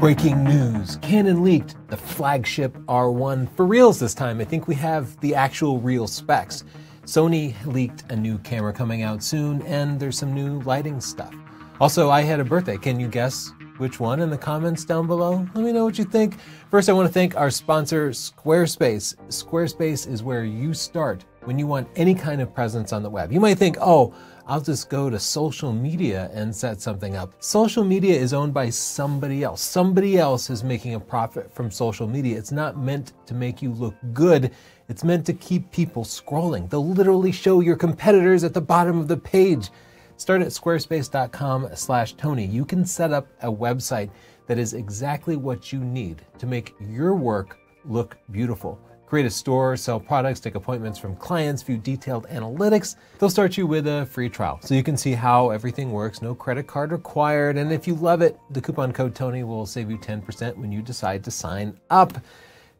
Breaking news Canon leaked the flagship R1 for reals this time. I think we have the actual real specs. Sony leaked a new camera coming out soon, and there's some new lighting stuff. Also, I had a birthday. Can you guess which one in the comments down below? Let me know what you think. First, I want to thank our sponsor, Squarespace. Squarespace is where you start when you want any kind of presence on the web. You might think, oh, I'll just go to social media and set something up. Social media is owned by somebody else. Somebody else is making a profit from social media. It's not meant to make you look good. It's meant to keep people scrolling. They'll literally show your competitors at the bottom of the page. Start at squarespace.com slash Tony. You can set up a website that is exactly what you need to make your work look beautiful. Create a store, sell products, take appointments from clients, view detailed analytics. They'll start you with a free trial so you can see how everything works. No credit card required. And if you love it, the coupon code Tony will save you 10% when you decide to sign up.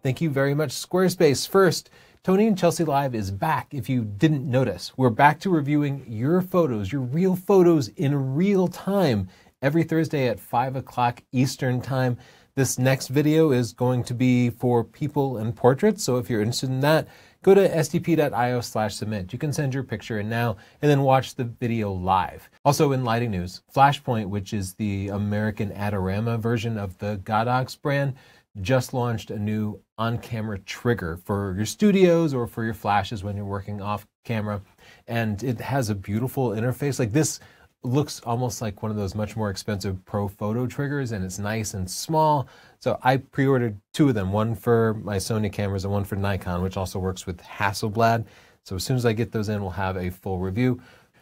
Thank you very much, Squarespace. First, Tony and Chelsea Live is back if you didn't notice. We're back to reviewing your photos, your real photos in real time every Thursday at 5 o'clock Eastern Time. This next video is going to be for people and portraits, so if you're interested in that, go to sdp.io slash submit. You can send your picture in now and then watch the video live. Also in lighting news, Flashpoint, which is the American Adorama version of the Godox brand, just launched a new on-camera trigger for your studios or for your flashes when you're working off camera. And it has a beautiful interface. Like this looks almost like one of those much more expensive Profoto triggers and it's nice and small. So I pre-ordered two of them, one for my Sony cameras and one for Nikon, which also works with Hasselblad. So as soon as I get those in, we'll have a full review.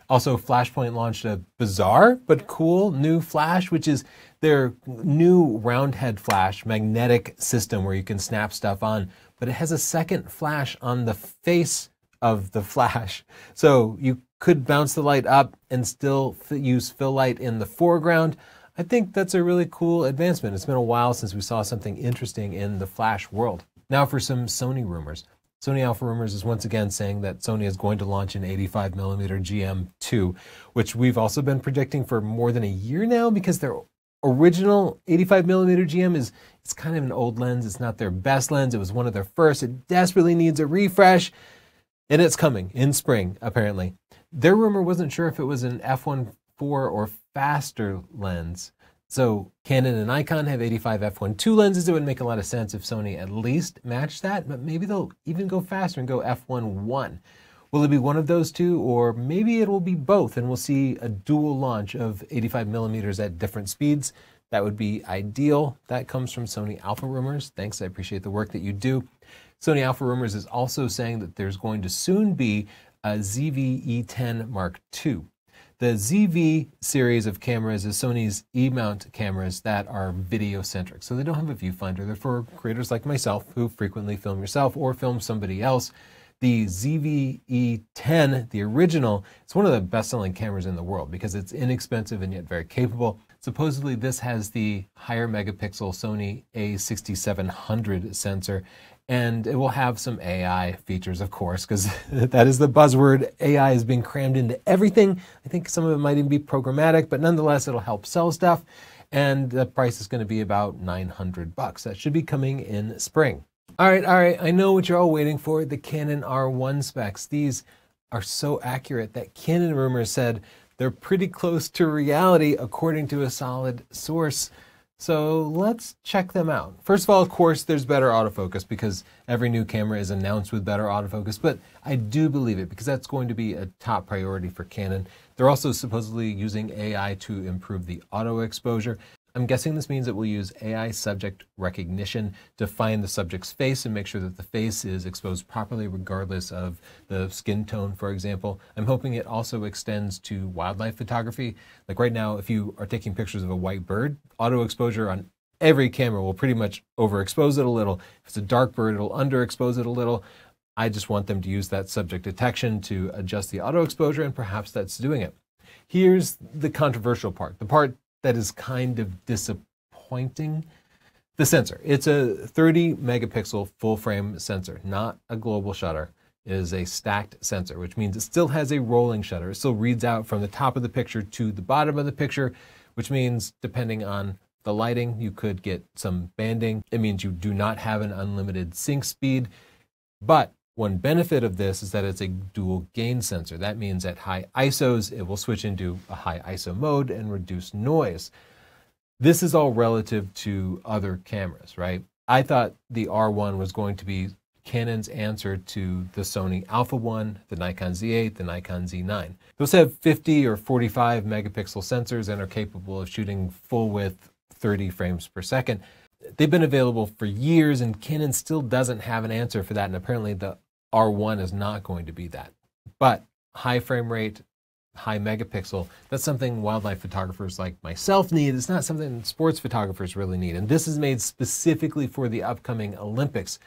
Also, Flashpoint launched a bizarre but cool new flash, which is their new round head flash magnetic system where you can snap stuff on, but it has a second flash on the face of the flash. So you could bounce the light up and still use fill light in the foreground. I think that's a really cool advancement. It's been a while since we saw something interesting in the flash world. Now for some Sony rumors. Sony Alpha Rumors is once again saying that Sony is going to launch an 85mm GM2, which we've also been predicting for more than a year now because their original 85mm GM is it's kind of an old lens. It's not their best lens. It was one of their first. It desperately needs a refresh, and it's coming in spring apparently. Their rumor wasn't sure if it was an f1.4 or faster lens. So Canon and Nikon have 85 f1.2 lenses. It would make a lot of sense if Sony at least matched that, but maybe they'll even go faster and go f1.1. Will it be one of those two, or maybe it will be both, and we'll see a dual launch of 85 millimeters at different speeds? That would be ideal. That comes from Sony Alpha Rumors. Thanks, I appreciate the work that you do. Sony Alpha Rumors is also saying that there's going to soon be Uh, ZV-E10 Mark II. The ZV series of cameras is Sony's E-mount cameras that are video centric. So they don't have a viewfinder. They're for creators like myself who frequently film yourself or film somebody else. The ZV-E10, the original, it's one of the best-selling cameras in the world because it's inexpensive and yet very capable. Supposedly this has the higher megapixel Sony A6700 sensor and it will have some AI features, of course, because that is the buzzword. AI is being crammed into everything. I think some of it might even be programmatic, but nonetheless, it'll help sell stuff. And the price is going to be about 900 bucks. That should be coming in spring. All right, all right. I know what you're all waiting for the Canon R1 specs. These are so accurate that Canon rumors said they're pretty close to reality, according to a solid source. So let's check them out. First of all, of course, there's better autofocus because every new camera is announced with better autofocus, but I do believe it because that's going to be a top priority for Canon. They're also supposedly using AI to improve the auto exposure. I'm guessing this means it will use AI subject recognition to find the subject's face and make sure that the face is exposed properly regardless of the skin tone, for example. I'm hoping it also extends to wildlife photography. Like right now, if you are taking pictures of a white bird, auto exposure on every camera will pretty much overexpose it a little. If it's a dark bird, it'll underexpose it a little. I just want them to use that subject detection to adjust the auto exposure, and perhaps that's doing it. Here's the controversial part the part that is kind of disappointing. The sensor, it's a 30 megapixel full frame sensor, not a global shutter. It is a stacked sensor, which means it still has a rolling shutter. It still reads out from the top of the picture to the bottom of the picture, which means depending on the lighting. You could get some banding. It means you do not have an unlimited sync speed. But one benefit of this is that it's a dual gain sensor. That means at high ISOs, it will switch into a high ISO mode and reduce noise. This is all relative to other cameras, right? I thought the R1 was going to be Canon's answer to the Sony Alpha 1, the Nikon Z8, the Nikon Z9. Those have 50 or 45 megapixel sensors and are capable of shooting full width 30 frames per second. They've been available for years, and Canon still doesn't have an answer for that, and apparently the R1 is not going to be that. But high frame rate, high megapixel, that's something wildlife photographers like myself need. It's not something sports photographers really need. And this is made specifically for the upcoming Olympics.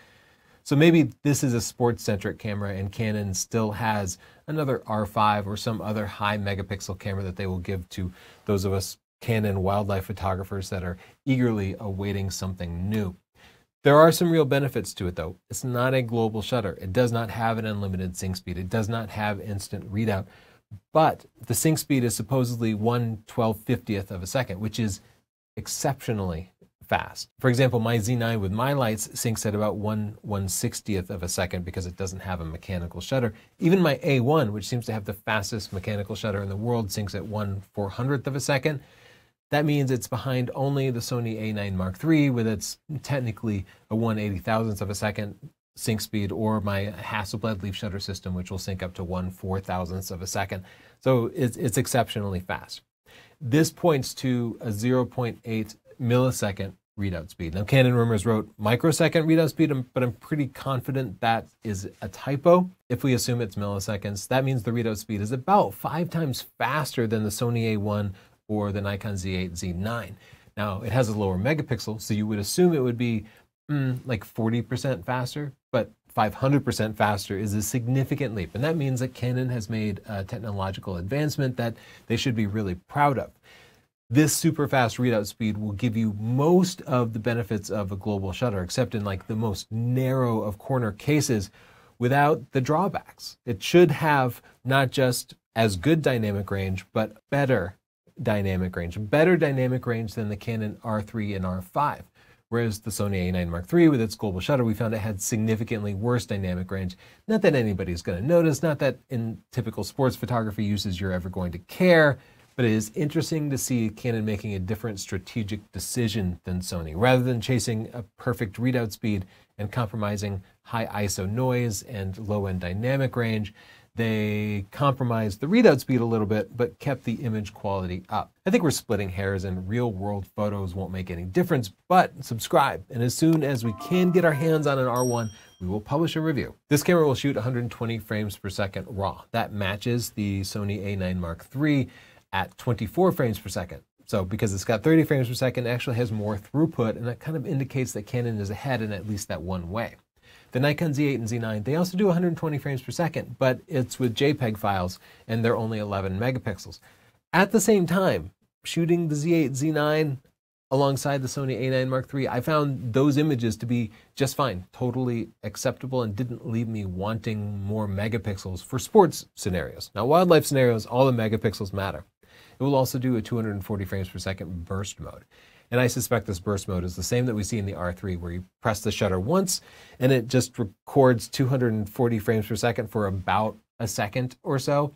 So maybe this is a sports centric camera and Canon still has another R5 or some other high megapixel camera that they will give to those of us Canon wildlife photographers that are eagerly awaiting something new. There are some real benefits to it though. It's not a global shutter. It does not have an unlimited sync speed. It does not have instant readout. But the sync speed is supposedly 1 1250th of a second, which is exceptionally fast. For example, my Z9 with my lights syncs at about 1 160th of a second because it doesn't have a mechanical shutter. Even my A1, which seems to have the fastest mechanical shutter in the world, syncs at 1 400th of a second. That means it's behind only the Sony A9 Mark III with its technically a 180 thousandth of a second sync speed or my Hasselblad leaf shutter system, which will sync up to 1 4 thousandths of a second. So it's, it's exceptionally fast. This points to a 0.8 millisecond readout speed. Now, Canon Rumors wrote microsecond readout speed, um, but I'm pretty confident that is a typo. If we assume it's milliseconds, that means the readout speed is about five times faster than the Sony A1 or the Nikon Z8, Z9. Now, it has a lower megapixel, so you would assume it would be mm, like 40% faster, but 500% faster is a significant leap. And that means that Canon has made a technological advancement that they should be really proud of. This super fast readout speed will give you most of the benefits of a global shutter, except in like the most narrow of corner cases without the drawbacks. It should have not just as good dynamic range, but better dynamic range, better dynamic range than the Canon R3 and R5. Whereas the Sony A9 Mark III with its global shutter, we found it had significantly worse dynamic range. Not that anybody's going to notice, not that in typical sports photography uses you're ever going to care, but it is interesting to see Canon making a different strategic decision than Sony. Rather than chasing a perfect readout speed and compromising high ISO noise and low end dynamic range, they compromised the readout speed a little bit, but kept the image quality up. I think we're splitting hairs and real world photos won't make any difference, but subscribe. And as soon as we can get our hands on an R1, we will publish a review. This camera will shoot 120 frames per second RAW. That matches the Sony A9 Mark III at 24 frames per second. So because it's got 30 frames per second, it actually has more throughput, and that kind of indicates that Canon is ahead in at least that one way. The Nikon Z8 and Z9, they also do 120 frames per second, but it's with JPEG files, and they're only 11 megapixels. At the same time, shooting the Z8, Z9 alongside the Sony A9 Mark III, I found those images to be just fine, totally acceptable, and didn't leave me wanting more megapixels for sports scenarios. Now, wildlife scenarios, all the megapixels matter. It will also do a 240 frames per second burst mode. And I suspect this burst mode is the same that we see in the R3, where you press the shutter once and it just records 240 frames per second for about a second or so.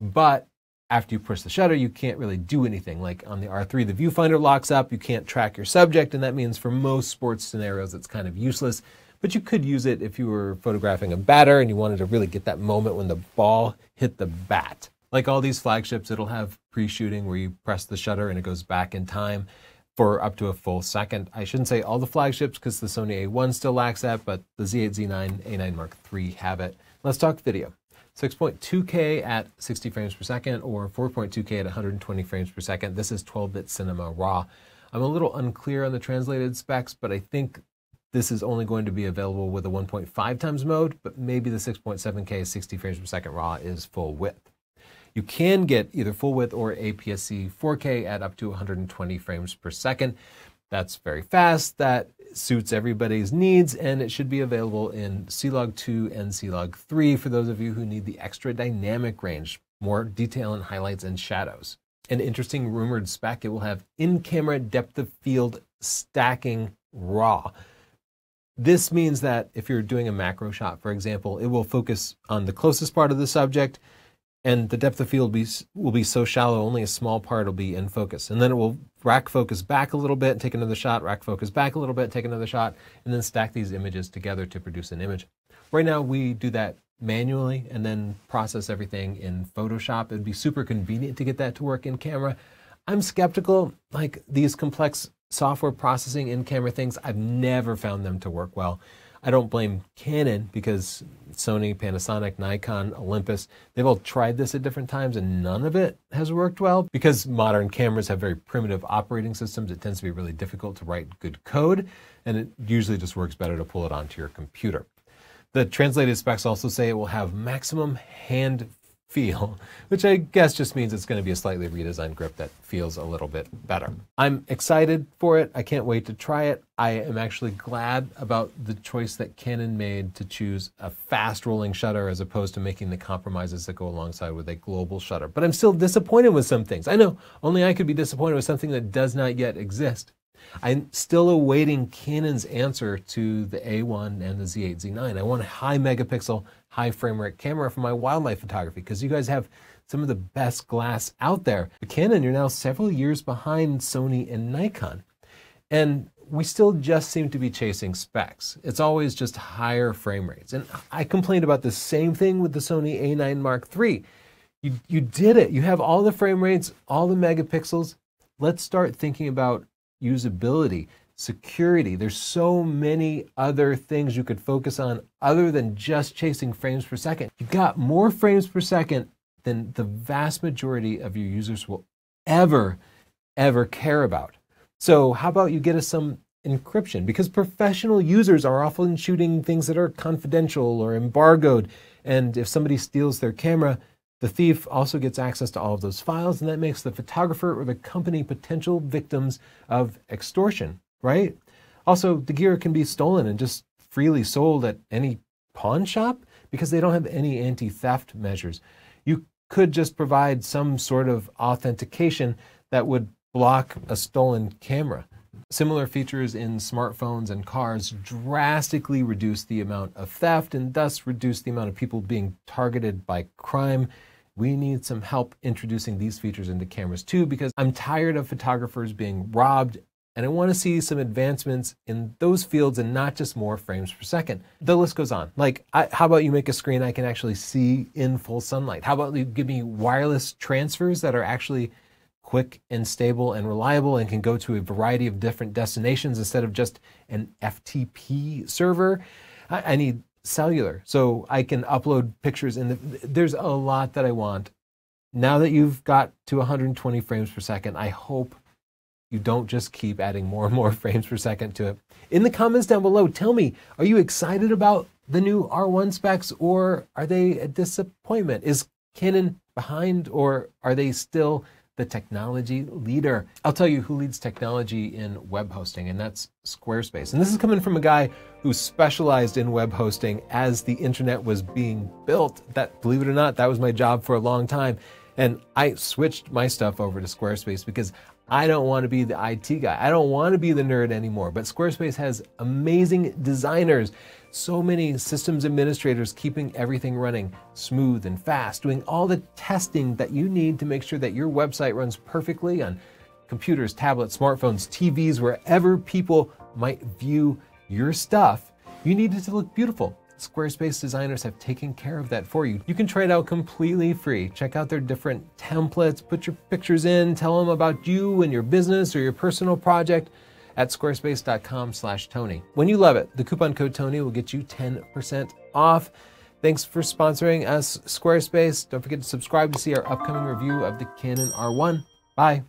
But after you push the shutter, you can't really do anything. Like on the R3, the viewfinder locks up, you can't track your subject, and that means for most sports scenarios, it's kind of useless. But you could use it if you were photographing a batter and you wanted to really get that moment when the ball hit the bat. Like all these flagships, it'll have pre shooting where you press the shutter and it goes back in time for up to a full second. I shouldn't say all the flagships because the Sony A1 still lacks that, but the Z8, Z9, A9 Mark III have it. Let's talk video. 6.2K at 60 frames per second or 4.2K at 120 frames per second. This is 12-bit cinema raw. I'm a little unclear on the translated specs, but I think this is only going to be available with a 1.5 times mode, but maybe the 6.7K 60 frames per second raw is full width. You can get either full width or APS-C 4K at up to 120 frames per second. That's very fast. That suits everybody's needs, and it should be available in C-Log 2 and C-Log 3 for those of you who need the extra dynamic range, more detail and highlights and shadows. an interesting rumored spec. It will have in camera depth of field stacking RAW. This means that if you're doing a macro shot, for example, it will focus on the closest part of the subject and the depth of field be, will be so shallow, only a small part will be in focus. And then it will rack focus back a little bit, take another shot, rack focus back a little bit, take another shot, and then stack these images together to produce an image. Right now, we do that manually and then process everything in Photoshop. It'd be super convenient to get that to work in camera. I'm skeptical, like these complex software processing in camera things, I've never found them to work well. I don't blame Canon because Sony, Panasonic, Nikon, Olympus, they've all tried this at different times and none of it has worked well. Because modern cameras have very primitive operating systems, it tends to be really difficult to write good code and it usually just works better to pull it onto your computer. The translated specs also say it will have maximum hand feel, which I guess just means it's going to be a slightly redesigned grip that feels a little bit better. I'm excited for it. I can't wait to try it. I am actually glad about the choice that Canon made to choose a fast rolling shutter as opposed to making the compromises that go alongside with a global shutter. But I'm still disappointed with some things. I know only I could be disappointed with something that does not yet exist. I'm still awaiting Canon's answer to the A1 and the Z8, Z9. I want a high megapixel, high frame rate camera for my wildlife photography because you guys have some of the best glass out there. But Canon, you're now several years behind Sony and Nikon. And we still just seem to be chasing specs. It's always just higher frame rates. And I complained about the same thing with the Sony A9 Mark III. You, you did it. You have all the frame rates, all the megapixels. Let's start thinking about usability, security. There's so many other things you could focus on other than just chasing frames per second. You've got more frames per second than the vast majority of your users will ever, ever care about. So, how about you get us some encryption? Because professional users are often shooting things that are confidential or embargoed. And if somebody steals their camera, the thief also gets access to all of those files, and that makes the photographer or the company potential victims of extortion, right? Also, the gear can be stolen and just freely sold at any pawn shop because they don't have any anti theft measures. You could just provide some sort of authentication that would block a stolen camera. Similar features in smartphones and cars drastically reduce the amount of theft and thus reduce the amount of people being targeted by crime. We need some help introducing these features into cameras too because I'm tired of photographers being robbed and I want to see some advancements in those fields and not just more frames per second. The list goes on. Like, I, how about you make a screen I can actually see in full sunlight? How about you give me wireless transfers that are actually quick and stable and reliable and can go to a variety of different destinations instead of just an FTP server. I, I need cellular so I can upload pictures and the, there's a lot that I want. Now that you've got to 120 frames per second, I hope you don't just keep adding more and more frames per second to it. In the comments down below, tell me, are you excited about the new R1 specs or are they a disappointment? Is Canon behind or are they still the technology leader. I'll tell you who leads technology in web hosting, and that's Squarespace. And this is coming from a guy who specialized in web hosting as the internet was being built. That, believe it or not, that was my job for a long time. And I switched my stuff over to Squarespace because I don't want to be the IT guy. I don't want to be the nerd anymore. But Squarespace has amazing designers so many systems administrators keeping everything running smooth and fast, doing all the testing that you need to make sure that your website runs perfectly on computers, tablets, smartphones, TVs, wherever people might view your stuff. You need it to look beautiful. Squarespace designers have taken care of that for you. You can try it out completely free. Check out their different templates, put your pictures in, tell them about you and your business or your personal project at squarespace.com slash Tony. When you love it, the coupon code Tony will get you 10% off. Thanks for sponsoring us, Squarespace. Don't forget to subscribe to see our upcoming review of the Canon R1. Bye.